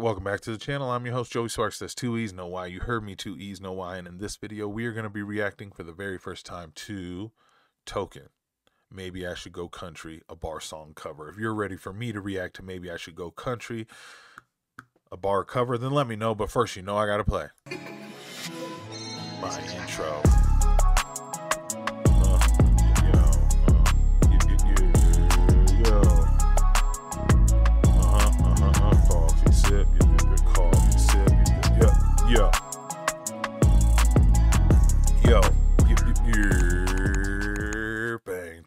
welcome back to the channel. I'm your host, Joey Sparks. That's two E's, no Y. You heard me, two E's, no Y. And in this video, we are going to be reacting for the very first time to Token. Maybe I Should Go Country, a bar song cover. If you're ready for me to react to Maybe I Should Go Country, a bar cover, then let me know. But first, you know I got to play my intro.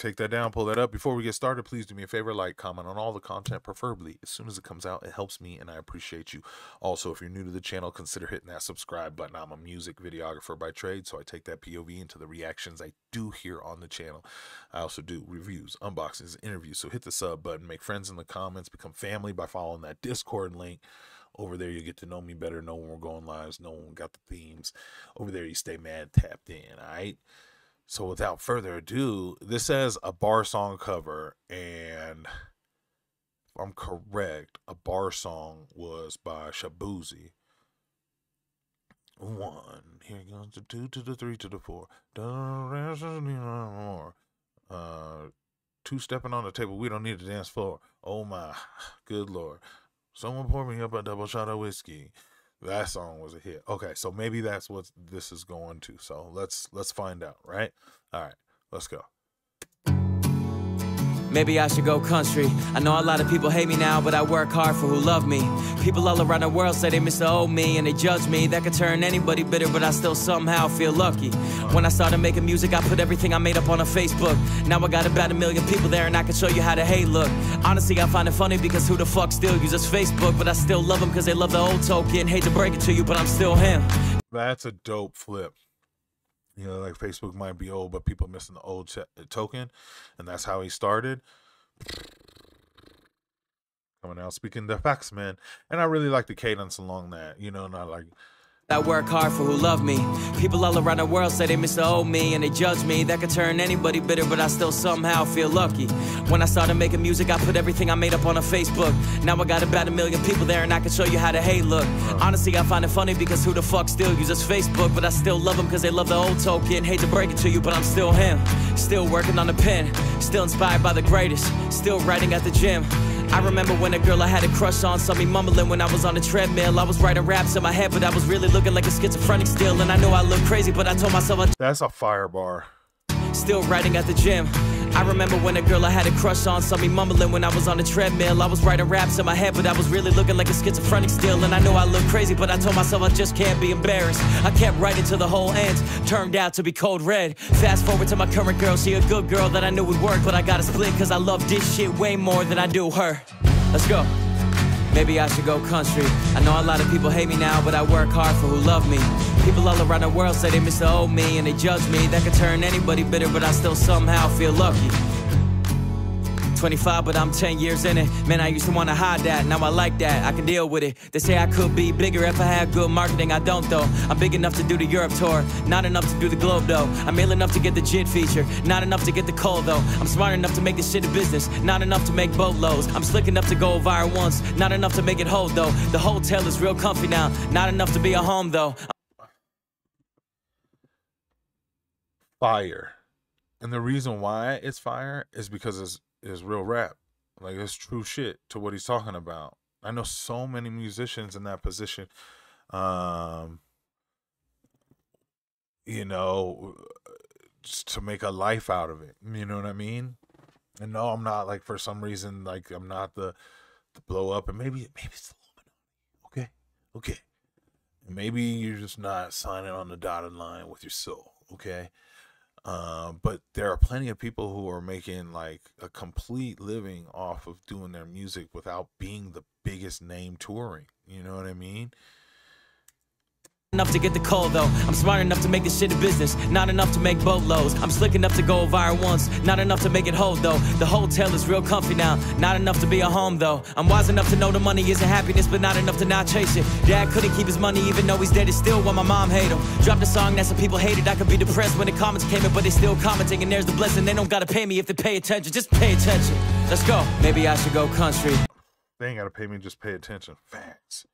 Take that down, pull that up. Before we get started, please do me a favor, like, comment on all the content, preferably as soon as it comes out. It helps me and I appreciate you. Also, if you're new to the channel, consider hitting that subscribe button. I'm a music videographer by trade, so I take that POV into the reactions I do here on the channel. I also do reviews, unboxings, interviews. So hit the sub button, make friends in the comments, become family by following that Discord link. Over there, you get to know me better, know when we're going lives, know when we got the themes. Over there, you stay mad tapped in, all right? So without further ado, this says a bar song cover, and if I'm correct, a bar song was by Shaboozey. One, here goes the two to the three to the four. Uh, two stepping on the table. We don't need a dance floor. Oh my, good lord! Someone pour me up a double shot of whiskey. That song was a hit. Okay, so maybe that's what this is going to. So let's let's find out, right? All right, let's go. Maybe I should go country. I know a lot of people hate me now, but I work hard for who love me. People all around the world say they miss the old me and they judge me. That could turn anybody bitter, but I still somehow feel lucky. When I started making music, I put everything I made up on a Facebook. Now I got about a million people there, and I can show you how to hate look. Honestly, I find it funny because who the fuck still uses Facebook? But I still love them because they love the old token. Hate to break it to you, but I'm still him. That's a dope flip. You know, like Facebook might be old, but people missing the old ch- uh, token, and that's how he started. Coming out speaking the facts, man, and I really like the cadence along that. You know, not like I work hard for who love me. People all around the world say they miss the old me and they judge me. That could turn anybody bitter, but I still somehow feel lucky. When I started making music, I put everything I made up on a Facebook. Now I got about a million people there, and I can show you how to hate look. Honestly, I find it funny because who the fuck still uses Facebook? But I still love them because they love the old token. Hate to break it to you, but I'm still him. Still working on the pen, still inspired by the greatest, still writing at the gym. I remember when a girl I had a crush on saw me mumbling when I was on the treadmill. I was writing raps in my head, but I was really looking like a schizophrenic still. And I know I look crazy, but I told myself I that's a fire bar. still writing at the gym. I remember when a girl I had a crush on saw me mumbling when I was on the treadmill. I was writing raps in my head, but I was really looking like a schizophrenic still. And I know I look crazy, but I told myself I just can't be embarrassed. I kept writing till the whole end turned out to be cold red. Fast forward to my current girl, she a good girl that I knew would work, but I got to split cause I love this shit way more than I do her. Let's go. Maybe I should go country. I know a lot of people hate me now, but I work hard for who love me. People all around the world say they miss the old me and they judge me. That could turn anybody bitter, but I still somehow feel lucky. 25, but I'm 10 years in it. Man, I used to wanna hide that. Now I like that. I can deal with it. They say I could be bigger if I had good marketing. I don't though. I'm big enough to do the Europe tour, not enough to do the globe though. I'm ill enough to get the JID feature, not enough to get the Cole though. I'm smart enough to make this shit a business, not enough to make boatloads. I'm slick enough to go viral once, not enough to make it hold though. The hotel is real comfy now, not enough to be a home though. Fire. And the reason why it's fire is because it's, it's real rap. Like it's true shit to what he's talking about. I know so many musicians in that position. Um you know, to make a life out of it. You know what I mean? And no, I'm not like for some reason like I'm not the the blow up and maybe maybe it's Illuminati. Okay. Okay. Maybe you're just not signing on the dotted line with your soul, okay? Um, but there are plenty of people who are making like a complete living off of doing their music without being the biggest name touring. You know what I mean? Enough to get the call though. I'm smart enough to make this shit a business, not enough to make boatloads. I'm slick enough to go viral once, not enough to make it hold though. The hotel is real comfy now, not enough to be a home though. I'm wise enough to know the money isn't happiness, but not enough to not chase it. Dad couldn't keep his money even though he's dead, it's still why my mom hate him. Dropped a song that some people hated, I could be depressed when the comments came in, but they still commenting, and there's the blessing. They don't gotta pay me if they pay attention, just pay attention. Let's go. Maybe I should go country. They ain't gotta pay me, just pay attention. Facts.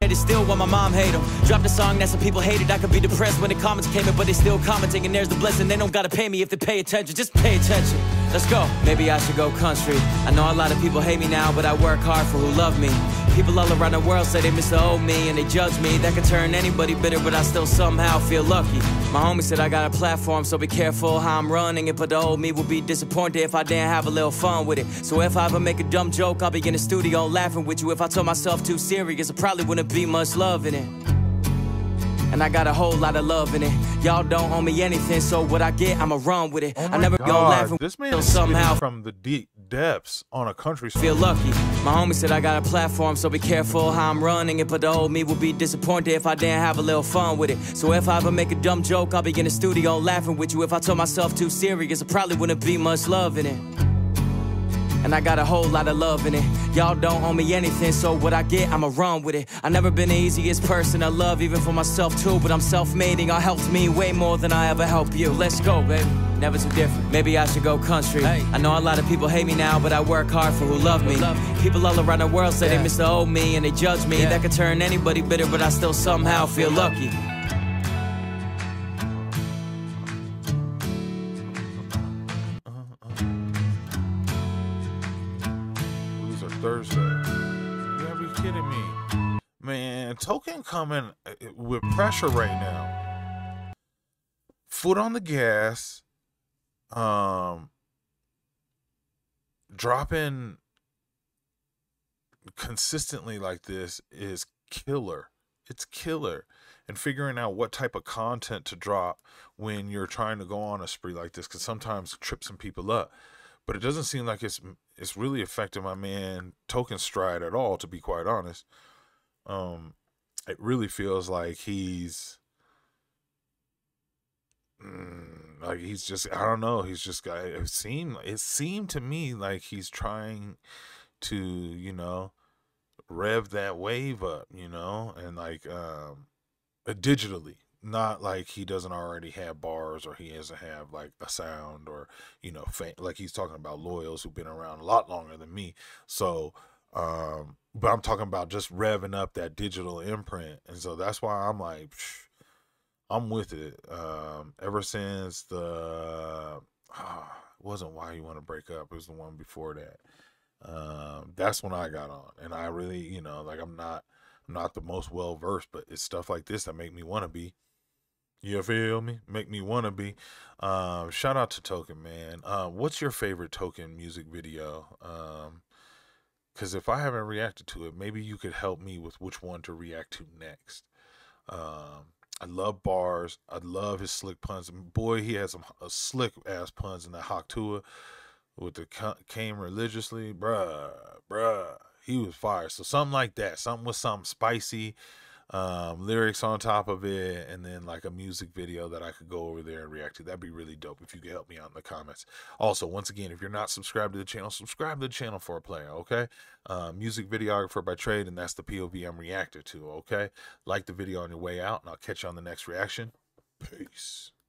It is still why my mom hate him. Dropped a song that some people hated. I could be depressed when the comments came in, but they still commenting. And there's the blessing. They don't gotta pay me if they pay attention. Just pay attention. Let's go. Maybe I should go country. I know a lot of people hate me now, but I work hard for who love me. People all around the world say they miss the old me and they judge me. That could turn anybody bitter, but I still somehow feel lucky. My homie said I got a platform, so be careful how I'm running it. But the old me would be disappointed if I didn't have a little fun with it. So if I ever make a dumb joke, I'll be in the studio laughing with you. If I told myself too serious, I probably wouldn't be much love in it. And I got a whole lot of love in it. Y'all don't owe me anything, so what I get, I'ma run with it. Oh I never God, go laughing This man till is spitting somehow from the deep depths on a country song. feel lucky. My homie said I got a platform, so be careful how I'm running it. But the old me would be disappointed if I didn't have a little fun with it. So if I ever make a dumb joke, I'll be in the studio laughing with you. If I told myself too serious, I probably wouldn't be much love in it. And I got a whole lot of love in it. Y'all don't owe me anything, so what I get, I'ma run with it. I never been the easiest person to love, even for myself too. But I'm self-made, and y'all helped me way more than I ever helped you. Let's go, baby. Never too different. Maybe I should go country. I know a lot of people hate me now, but I work hard for who love me. People all around the world say they miss the old me and they judge me. That could turn anybody bitter, but I still somehow feel lucky. Thursday. You gotta be kidding me. Man, Token coming uh, with pressure right now. Foot on the gas. Um dropping consistently like this is killer. It's killer. And figuring out what type of content to drop when you're trying to go on a spree like this cuz sometimes it trips some people up but it doesn't seem like it's it's really affecting my man Token Stride at all. To be quite honest, um, it really feels like he's mm, like he's just I don't know. He's just got it seemed it seemed to me like he's trying to you know rev that wave up, you know, and like um digitally not like he doesn't already have bars or he doesn't have like a sound or you know like he's talking about loyals who've been around a lot longer than me. So um but i'm talking about just revving up that digital imprint. And so that's why i'm like psh, i'm with it. Um ever since the ah, wasn't why you want to break up. It was the one before that. Um that's when i got on. And i really you know like i'm not not the most well versed, but it's stuff like this that make me want to be. You feel me? Make me want to be. Um, shout out to Token, man. Um, what's your favorite Token music video? Um, because if I haven't reacted to it, maybe you could help me with which one to react to next. Um, I love bars. I love his slick puns. And boy, he has some uh, slick ass puns in that Hawk Tuah with the came religiously, bruh, bruh. He was fire. So something like that, something with something spicy, um, lyrics on top of it, and then like a music video that I could go over there and react to. That'd be really dope if you could help me out in the comments. Also, once again, if you're not subscribed to the channel, subscribe to the channel for a player, okay? Uh, music videographer by trade, and that's the POV I'm reacting to, okay? Like the video on your way out, and I'll catch you on the next reaction. Peace.